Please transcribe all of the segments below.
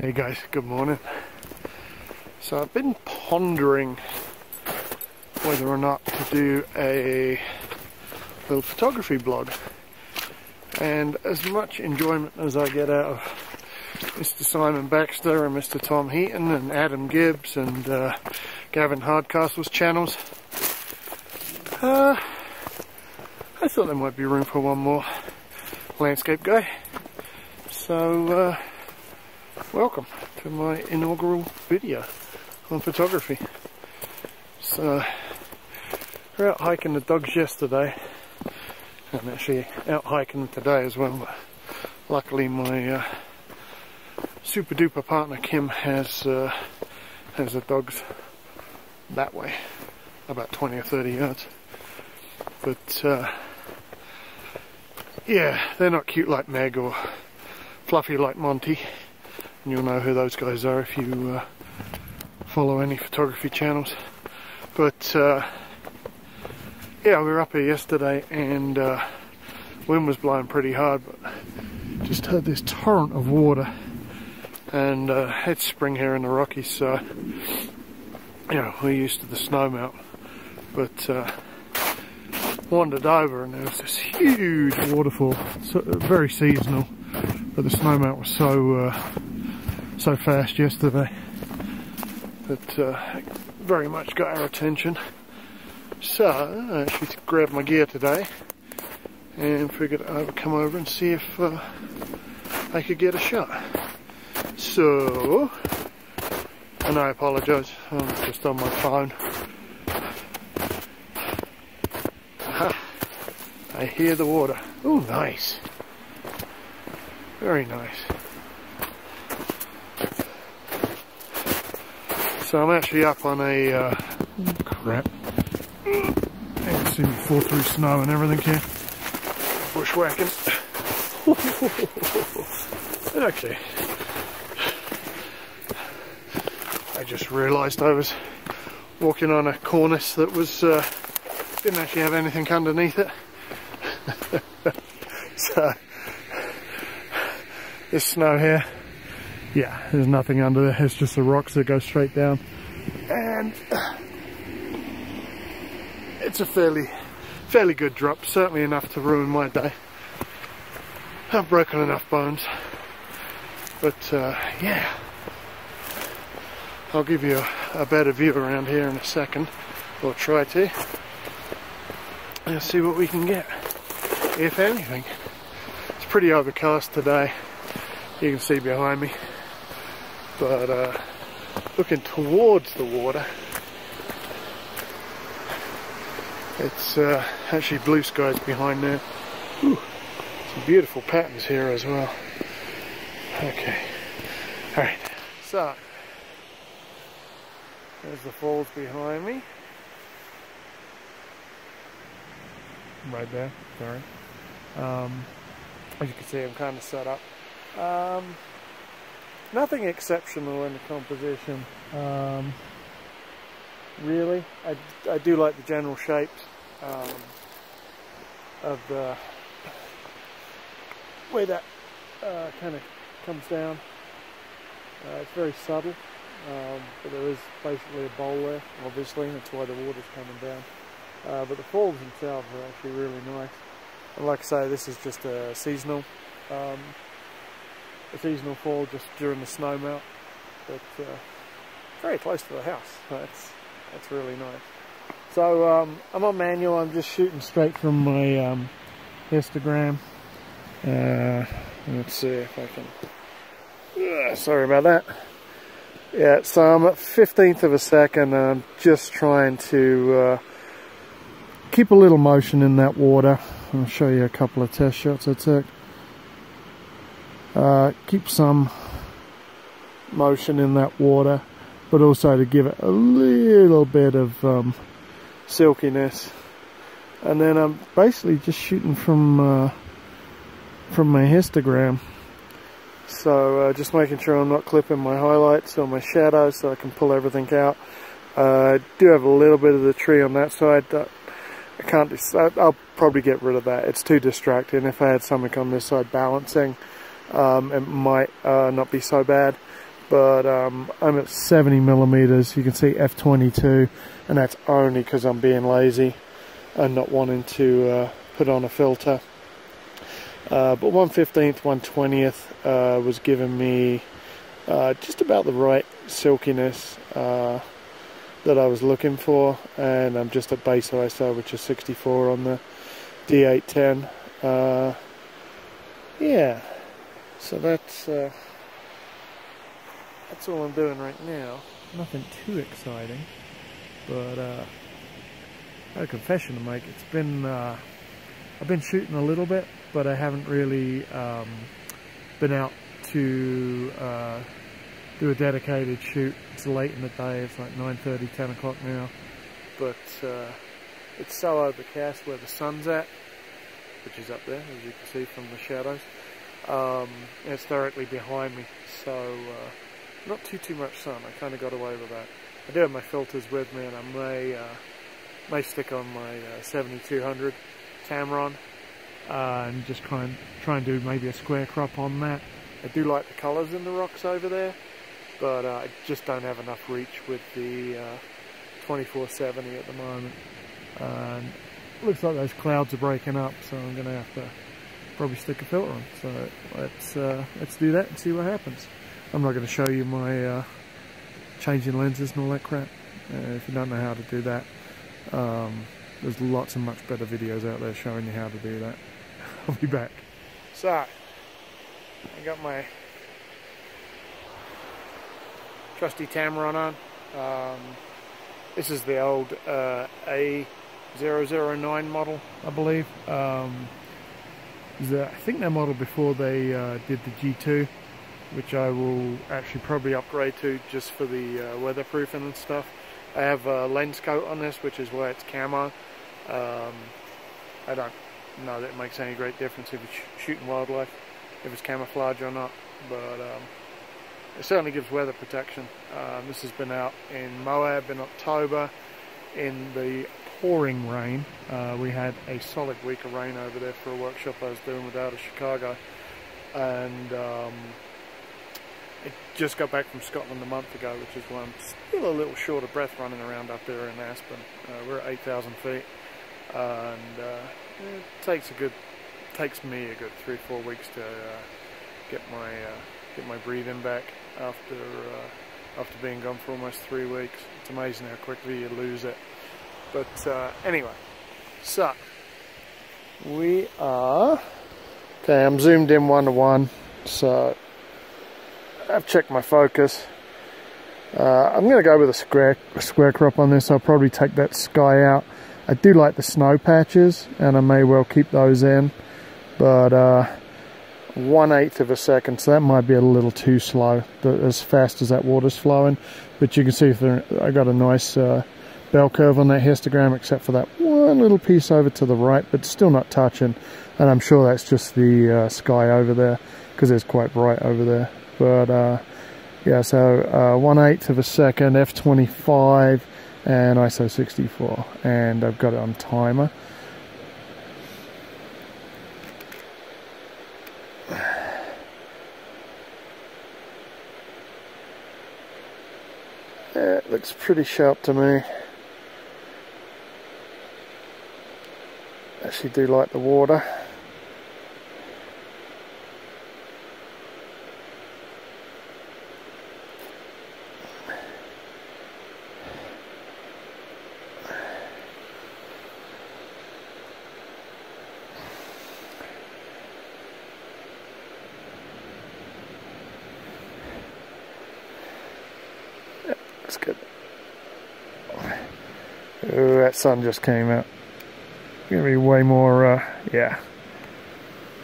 Hey guys, good morning. So I've been pondering whether or not to do a little photography blog. And as much enjoyment as I get out of Mr. Simon Baxter and Mr. Tom Heaton and Adam Gibbs and uh, Gavin Hardcastle's channels, uh, I thought there might be room for one more landscape guy. So, uh, welcome to my inaugural video on photography. So, we're out hiking the dogs yesterday. I'm actually out hiking today as well, but luckily my uh, super duper partner Kim has uh, has the dogs that way, about 20 or 30 yards. But uh, yeah, they're not cute like Meg or fluffy like Monty. You'll know who those guys are if you uh, follow any photography channels. But uh, yeah, we were up here yesterday and uh, wind was blowing pretty hard, but just heard this torrent of water. And uh, it's spring here in the Rockies, so yeah, we're used to the snow melt. But uh, wandered over and there was this huge waterfall, so, very seasonal, but the snow melt was so uh, so fast yesterday that uh, very much got our attention. So I actually grabbed my gear today and figured I would come over and see if uh, I could get a shot. So, and I apologise, I'm just on my phone. I hear the water. Oh, nice. Very nice. So I'm actually up on a, uh, oh, crap. And see me fall through snow and everything here. Bushwhacking. okay. I just realised I was walking on a cornice that was, uh, didn't actually have anything underneath it. so, this snow here, yeah, there's nothing under there. It's just the rocks that go straight down. And it's a fairly, fairly good drop. Certainly enough to ruin my day. I've broken enough bones. But, uh, yeah. I'll give you a, a better view around here in a second. Or try to. And see what we can get. If anything. It's pretty overcast today. You can see behind me but uh, looking towards the water it's uh, actually blue skies behind there. Ooh, some beautiful patterns here as well. Okay. Alright so there's the falls behind me. Right there. Sorry. Um, as you can see I'm kind of set up. Um, nothing exceptional in the composition. Um, really, I, I do like the general shapes um, of the way that uh, kind of comes down. Uh, it's very subtle, um, but there is basically a bowl there, obviously, and that's why the water's coming down. Uh, but the falls themselves are actually really nice. And like I say, this is just a seasonal um, a seasonal fall just during the snow melt. But uh, very close to the house. That's that's really nice. So um, I'm on manual. I'm just shooting straight from my um, histogram. Uh, let's see if I can. Uh, sorry about that. Yeah, so I'm at 15th of a second. I'm just trying to uh, keep a little motion in that water. I'll show you a couple of test shots I took uh, keep some motion in that water but also to give it a little bit of um, silkiness. And then I'm basically just shooting from uh, from my histogram. So uh, just making sure I'm not clipping my highlights or my shadows so I can pull everything out. Uh, I do have a little bit of the tree on that side that I can't I'll probably get rid of that. It's too distracting. If I had something on this side balancing um, it might uh, not be so bad. but um, I'm at 70 millimeters. You can see f22, and that's only because I'm being lazy and not wanting to uh, put on a filter. Uh, but 115th, 120th uh, was giving me uh, just about the right silkiness uh, that I was looking for, and I'm just at base ISO, which is 64 on the D810. Uh, yeah, so that's uh, that's all I'm doing right now. Nothing too exciting, but uh, a confession to make. It's been uh, I've been shooting a little bit, but I haven't really um, been out to uh, do a dedicated shoot. It's late in the day. It's like 9:30, 10 o'clock now, but uh, it's so overcast where the sun's at, which is up there, as you can see from the shadows. Um, it's directly behind me, so uh, not too too much sun. I kind of got away with that. I do have my filters with me, and I may uh, may stick on my uh, 7200 Tamron uh, and just try and try and do maybe a square crop on that. I do like the colours in the rocks over there, but uh, I just don't have enough reach with the 2470 at the moment. And looks like those clouds are breaking up, so I'm going to have to probably stick a filter on. So let's uh, let's do that and see what happens. I'm not going to show you my uh, changing lenses and all that crap. Uh, if you don't know how to do that, um, there's lots of much better videos out there showing you how to do that. I'll be back. So, I got my trusty Tamron on. Um, this is the old uh, A009 model, I believe. Um, the, I think that model before they uh, did the G2 which I will actually probably upgrade to just for the uh, weatherproofing and stuff. I have a lens coat on this, which is why it's camo. Um, I don't know that it makes any great difference if it's shooting wildlife, if it's camouflage or not, but um, it certainly gives weather protection. Um, this has been out in Moab in October in the pouring rain. Uh, we had a solid week of rain over there for a workshop I was doing with out of Chicago, and um, just got back from Scotland a month ago, which is why I'm still a little short of breath running around up there in Aspen. Uh, we're at 8,000 feet, and uh, it takes a good, takes me a good three, four weeks to uh, get my uh, get my breathing back after uh, after being gone for almost three weeks. It's amazing how quickly you lose it. But uh, anyway, so we are okay. I'm zoomed in one to one, so I've checked my focus. Uh, I'm going to go with a square, a square crop on this. I'll probably take that sky out. I do like the snow patches, and I may well keep those in. But uh, one eighth of a second, so that might be a little too slow, as fast as that water's flowing. But you can see I got a nice uh, bell curve on that histogram, except for that one little piece over to the right, but still not touching. And I'm sure that's just the uh, sky over there, because it's quite bright over there but uh, yeah, so uh, 1 8th of a second, f25, and ISO 64, and I've got it on timer. It looks pretty sharp to me. Actually do like the water. That's good. Ooh, that sun just came out. Gonna be way more, uh, yeah.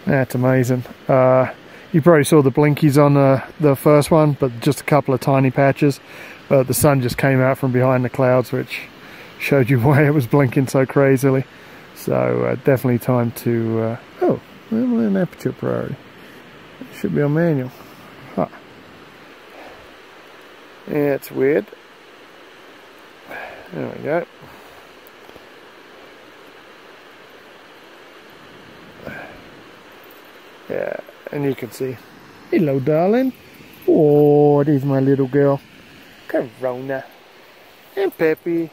That's amazing. Uh, you probably saw the blinkies on the, the first one, but just a couple of tiny patches. But the sun just came out from behind the clouds, which showed you why it was blinking so crazily. So uh, definitely time to, uh, oh, an aperture priority. It should be on manual. Huh. Yeah, it's weird. There we go. Yeah, and you can see, hello darling, Oh, there's my little girl. Corona. And Peppy.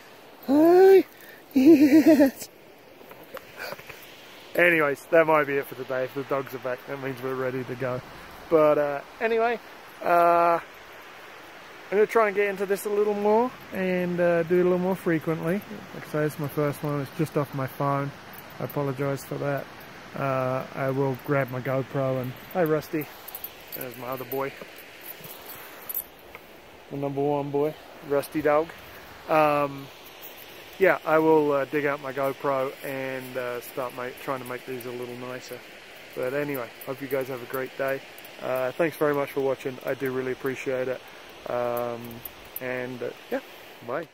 Hi. Yes. Anyways, that might be it for today. If the dogs are back, that means we're ready to go. But uh, anyway, uh, I'm going to try and get into this a little more and uh, do it a little more frequently. Like I say, it's my first one. It's just off my phone. I apologise for that. Uh, I will grab my GoPro and... Hi, Rusty. There's my other boy. The number one boy, Rusty Dog. Um, yeah, I will uh, dig out my GoPro and uh, start trying to make these a little nicer. But anyway, hope you guys have a great day. Uh, thanks very much for watching. I do really appreciate it. Um, and uh, yeah, bye.